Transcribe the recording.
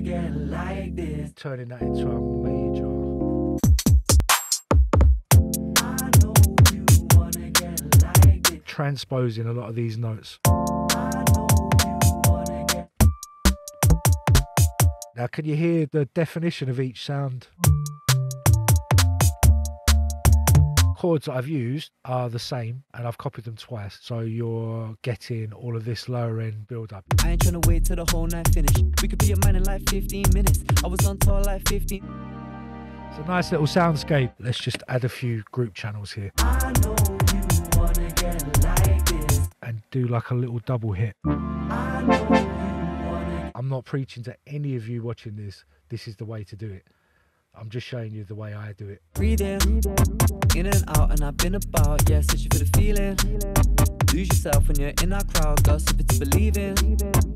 get like this. Turning that into a major. I know you wanna get like. Transposing a lot of these notes. I know you wanna get. Now, can you hear the definition of each sound? Chords that I've used are the same and I've copied them twice. So you're getting all of this lower end build up. I ain't tryna wait till the whole night finish. We could be a man in like 15 minutes. I was on tour like 15. It's a nice little soundscape. Let's just add a few group channels here I know you wanna get like this. and do like a little double hit. I know you wanna. I'm not preaching to any of you watching this. This is the way to do it. I'm just showing you the way I do it. Breathing in and out, and I've been about, yeah, you feel the feeling. Lose yourself when you're in that crowd, to believe in.